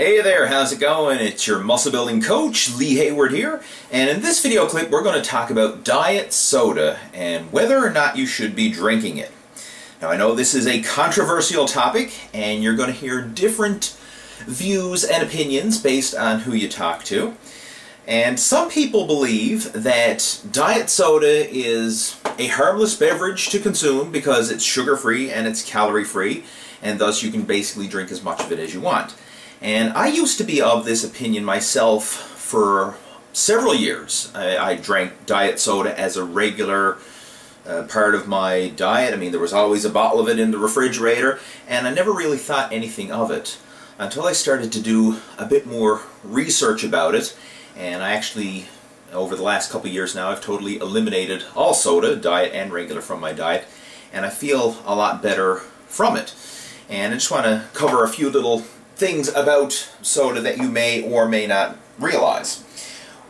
Hey there, how's it going? It's your muscle building coach, Lee Hayward here, and in this video clip we're going to talk about diet soda and whether or not you should be drinking it. Now I know this is a controversial topic and you're going to hear different views and opinions based on who you talk to. And some people believe that diet soda is a harmless beverage to consume because it's sugar-free and it's calorie-free, and thus you can basically drink as much of it as you want. And I used to be of this opinion myself for several years. I, I drank diet soda as a regular uh, part of my diet. I mean, there was always a bottle of it in the refrigerator, and I never really thought anything of it until I started to do a bit more research about it. And I actually, over the last couple years now, I've totally eliminated all soda, diet and regular, from my diet, and I feel a lot better from it. And I just want to cover a few little things about soda that you may or may not realize.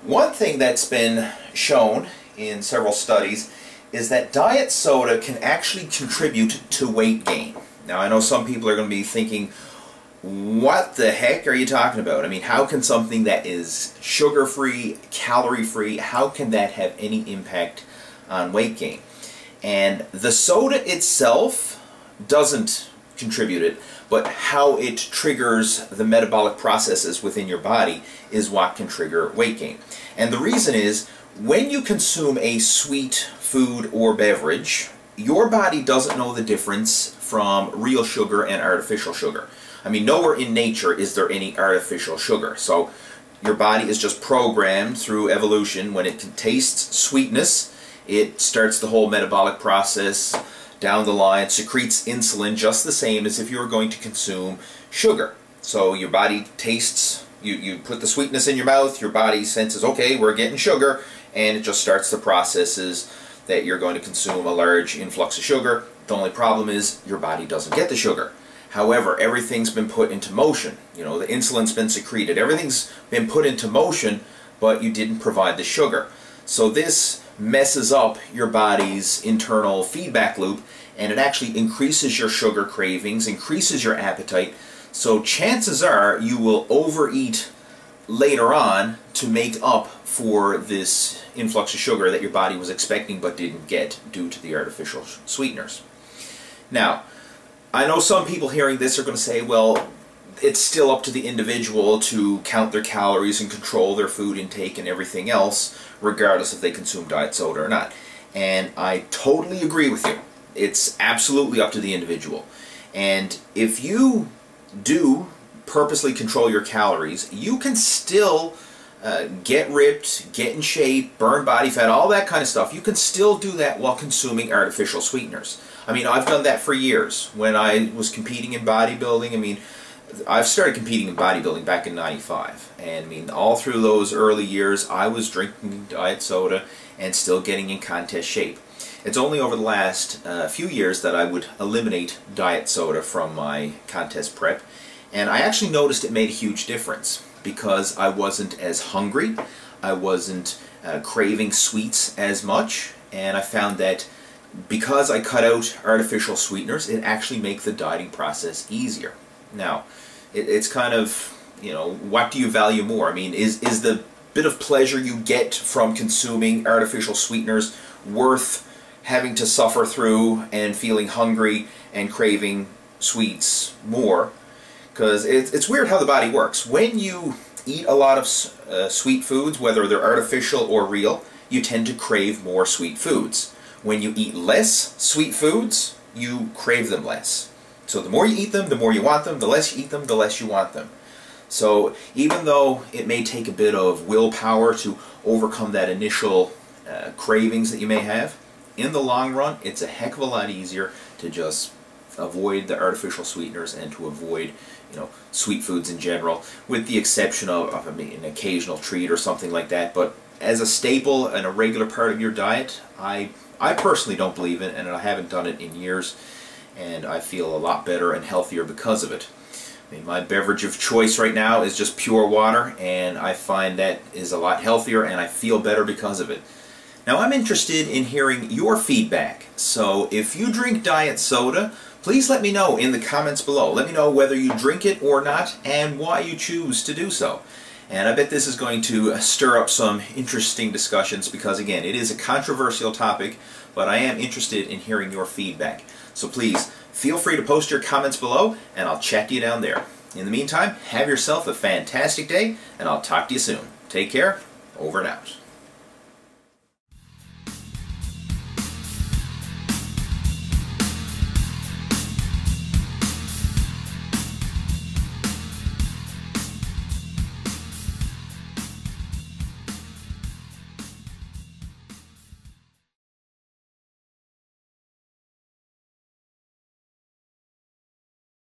One thing that's been shown in several studies is that diet soda can actually contribute to weight gain. Now I know some people are going to be thinking, what the heck are you talking about? I mean, how can something that is sugar-free, calorie-free, how can that have any impact on weight gain? And the soda itself doesn't contribute it, but how it triggers the metabolic processes within your body is what can trigger weight gain. And the reason is, when you consume a sweet food or beverage, your body doesn't know the difference from real sugar and artificial sugar. I mean, nowhere in nature is there any artificial sugar. So your body is just programmed through evolution. When it tastes sweetness, it starts the whole metabolic process down the line, secretes insulin just the same as if you were going to consume sugar. So your body tastes, you, you put the sweetness in your mouth, your body senses, okay, we're getting sugar, and it just starts the processes that you're going to consume a large influx of sugar. The only problem is your body doesn't get the sugar. However, everything's been put into motion. You know, the insulin's been secreted. Everything's been put into motion, but you didn't provide the sugar. So this messes up your body's internal feedback loop and it actually increases your sugar cravings, increases your appetite. So chances are you will overeat later on to make up for this influx of sugar that your body was expecting but didn't get due to the artificial sweeteners. Now, I know some people hearing this are going to say, well, it's still up to the individual to count their calories and control their food intake and everything else, regardless if they consume diet soda or not. And I totally agree with you. It's absolutely up to the individual. And if you do purposely control your calories, you can still uh, get ripped, get in shape, burn body fat, all that kind of stuff. You can still do that while consuming artificial sweeteners. I mean, I've done that for years. When I was competing in bodybuilding, I mean, I've started competing in bodybuilding back in 95 and I mean all through those early years I was drinking diet soda and still getting in contest shape. It's only over the last uh, few years that I would eliminate diet soda from my contest prep and I actually noticed it made a huge difference because I wasn't as hungry, I wasn't uh, craving sweets as much and I found that because I cut out artificial sweeteners it actually makes the dieting process easier. Now, it, it's kind of, you know, what do you value more? I mean, is, is the bit of pleasure you get from consuming artificial sweeteners worth having to suffer through and feeling hungry and craving sweets more? Because it, it's weird how the body works. When you eat a lot of uh, sweet foods, whether they're artificial or real, you tend to crave more sweet foods. When you eat less sweet foods, you crave them less. So the more you eat them, the more you want them. The less you eat them, the less you want them. So even though it may take a bit of willpower to overcome that initial uh, cravings that you may have, in the long run, it's a heck of a lot easier to just avoid the artificial sweeteners and to avoid you know sweet foods in general with the exception of, of an occasional treat or something like that but as a staple and a regular part of your diet I I personally don't believe it and I haven't done it in years and I feel a lot better and healthier because of it. I mean, my beverage of choice right now is just pure water, and I find that is a lot healthier, and I feel better because of it. Now I'm interested in hearing your feedback, so if you drink diet soda, please let me know in the comments below. Let me know whether you drink it or not and why you choose to do so. And I bet this is going to stir up some interesting discussions because, again, it is a controversial topic, but I am interested in hearing your feedback. So please, feel free to post your comments below, and I'll chat to you down there. In the meantime, have yourself a fantastic day, and I'll talk to you soon. Take care. Over and out.